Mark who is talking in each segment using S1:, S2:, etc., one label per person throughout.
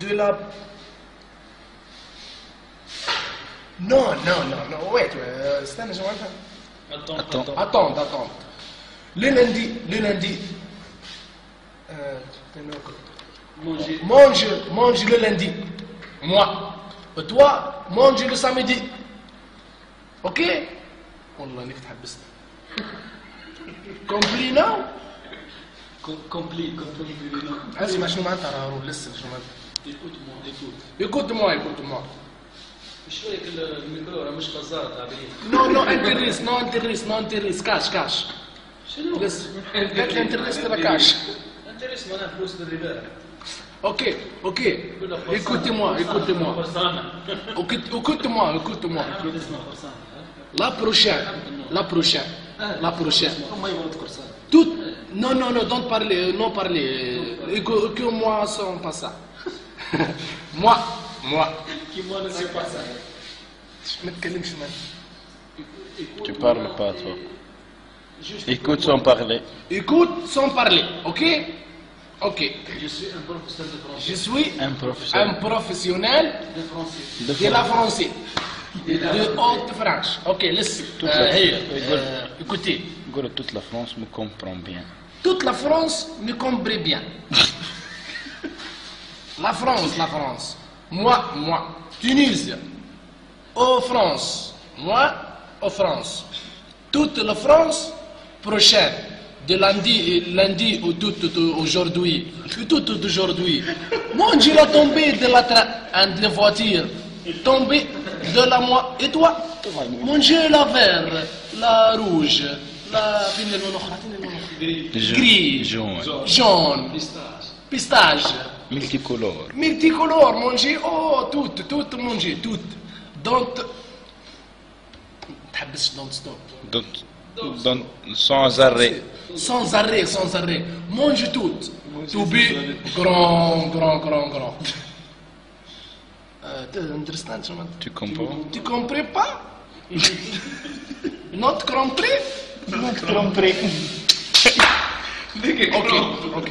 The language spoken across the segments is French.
S1: de la. Non, non, non, non, wait, euh, استنى شو معناتها؟
S2: Attends,
S3: Attends.
S2: attends.
S1: Attends. Le lundi, le lundi. Euh,
S2: Manger.
S1: mange, mange le lundi. Moi. Et toi, mange le samedi. Ok والله انك. Compris now?
S2: Com- Compli, compli, non.
S1: اسمع شنو معناتها راهو لسه شنو معناتها.
S2: Écoute-moi, écoute.
S1: Écoute-moi, écoute-moi.
S2: شوية ال- الميكرو راه مش خزار تعبين.
S1: Non, non, intéresse, non, intéresse, non, intéresse. Cache, cache.
S2: شنو؟
S1: لسه. قالت لي intéresse تبقى cache.
S2: انتريس معناها فلوس للربا.
S1: Ok, ok. Écoutez-moi, écoutez-moi.
S2: فرصانة.
S1: Écoute- Écoute-moi, écoute-moi.
S2: اسمها فرصانة.
S1: La prochaine, la prochaine, la prochaine.
S2: هما يبغوا فرصانة.
S1: Tout, non, non, non, don't parler, euh, non parler. euh, Que, que moi, sans pas ça. moi, moi.
S2: Qui moi ne sait pas ça
S3: Tu parles pas, toi. Écoute sans parler.
S1: Écoute sans parler, ok? Ok.
S2: Je suis un professionnel de français.
S1: Je suis
S3: un
S1: professionnel,
S2: de français.
S3: De,
S1: la français. De, haute France. Ok,
S3: laisse.
S1: Euh, euh écoutez.
S3: Toute la France me comprend bien.
S1: Toute la France me comprend bien. La France, la France. Moi, moi. Tunisie. Oh France. Moi, oh France. Toute la France prochaine. De lundi, lundi au tout, aujourd'hui. Tout, aujourd'hui. Moi, je vais tomber de la train, de la voiture. Tomber de la moi. Et toi? Mon Dieu, la vert, la rouge, la. Gris,
S3: jaune,
S2: pistache.
S3: Multicolore.
S1: Multicolore, manger, oh, toutes, toutes manger, toutes. Don't. Don't stop.
S3: Don't, don't, sans arrêt.
S1: Sans arrêt, sans arrêt. Mange toutes. To be grand, grand, grand, grand. Uh, tu
S3: comprends?
S1: Tu comprends pas? Not compris? Not compris. ok, ok.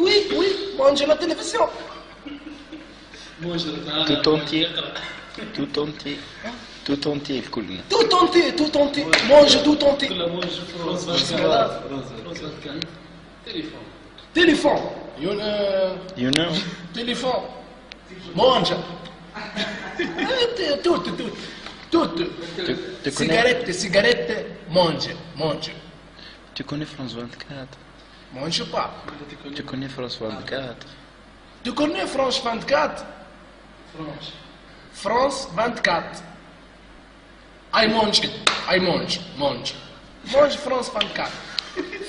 S1: oui, oui, mange la télévision.
S2: Moi je regarde.
S3: Tout entier. Tout entier. Tout entier, الكل.
S1: Tout entier, tout entier, mange tout entier.
S2: كلها موج فرنسا 24. فرنسا 24. تليفون.
S1: Téléphone. You, euh,
S3: You know
S1: téléphone. Mange. tout, tout, tout. Tout.
S3: Tu, tu connais,
S1: Cigarette, cigarette, mange, mange.
S3: tu connais France 24
S1: moi, je ne sais pas.
S3: Tu connais France 24
S1: Tu connais France 24
S2: France.
S1: France 24. I mange, I mange, mange. Mange France 24.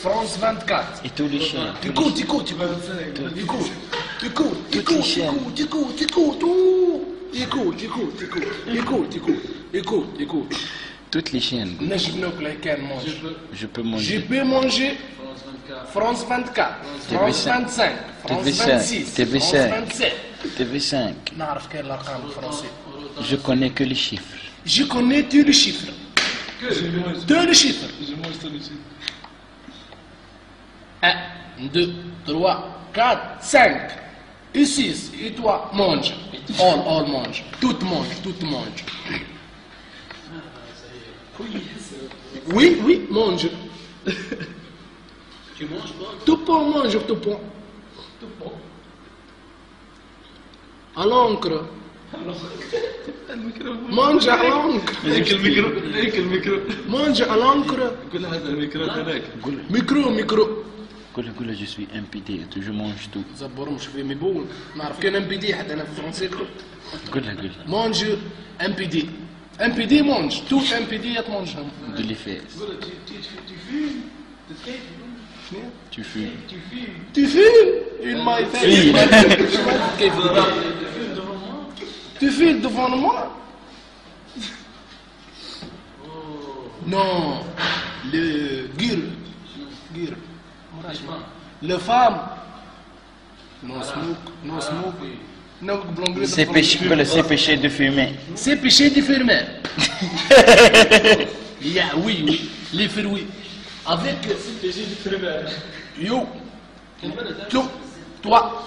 S1: France 24.
S3: Et tous les chiens.
S1: Écoute, écoute, écoute, écoute, écoute, écoute, écoute, écoute, écoute, écoute, écoute, écoute, écoute, écoute, écoute, écoute.
S3: Toutes les
S1: chaînes.
S2: Je peux,
S3: je peux manger.
S1: Je peux manger.
S2: France 24.
S1: France 25. France 26. France 27.
S3: TV5. Je connais que les chiffres.
S1: Je connais tous les chiffres. Deux les chiffres. 1, 2, 3, 4, 5. Et 6. Et toi, mange. All, mange. Tout mange. Tout mange. Oui, oui, mange.
S2: Tu manges pas
S1: Tout pont mange, tout pont.
S2: Tout bon.
S1: À l'encre.
S2: الميكرو.
S1: Mange à l'encre.
S2: هيك الميكرو. هيك الميكرو.
S1: Mange à l'encre.
S2: قول هذا الميكرو هذاك.
S1: Micro, micro.
S3: قول له- قول له je suis impédé et je mange tout.
S1: زبور مش في مبون نعرف كان ام بي دي حتى انا في الفرنسي
S3: قول له قول له
S1: مونج ام بي دي MPD mange tout MPD het mons.
S3: De
S2: l'effet. Tu fumes. Tu fumes.
S3: Tu maille
S2: Tu fumes.
S1: Devant moi? Non, le gur, gur, le femme, non smoke, non smoke.
S3: C'est péché, c'est péché de fumer.
S1: C'est péché de fermer. Yeah, oui, oui, les fruits. Avec
S2: C'est péché du primaire.
S1: yo, toi, toi,